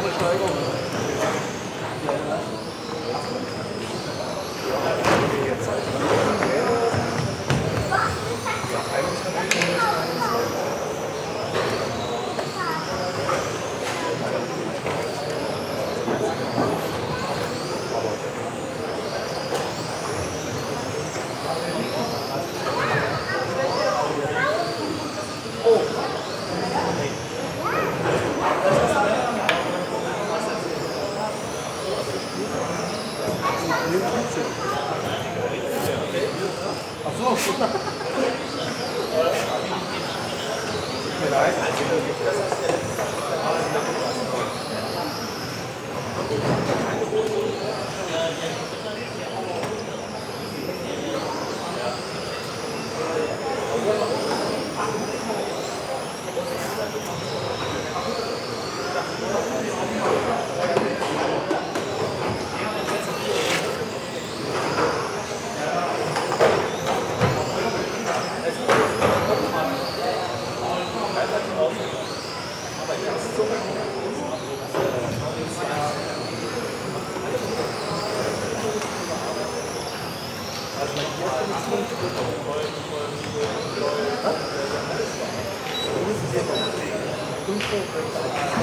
먹을 거예요. あそうそんな Thank you.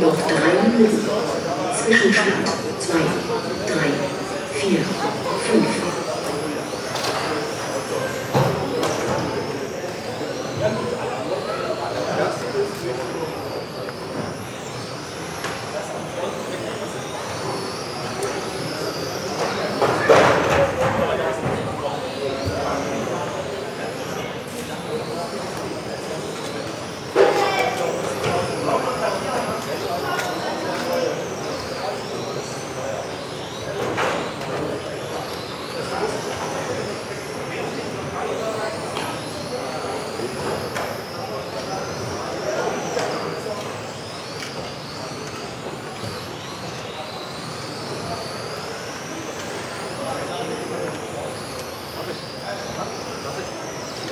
Noch drei Minuten. Zwischenstand 2, 3, 4, 5.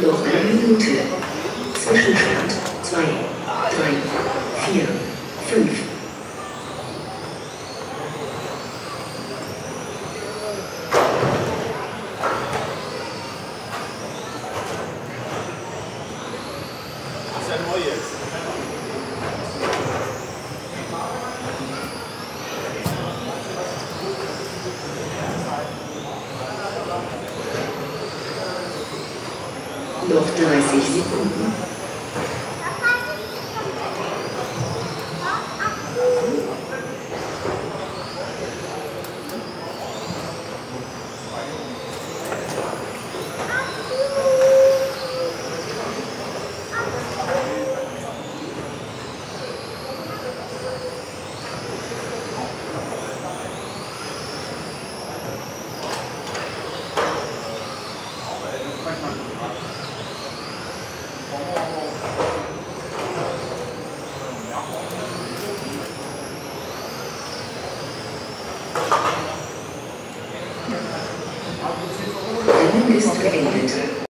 Noch eine Minute. Zwischenstand 2, 3, 4, 5. Das ist ja neu jetzt. Noch 30 Sekunden. 2020.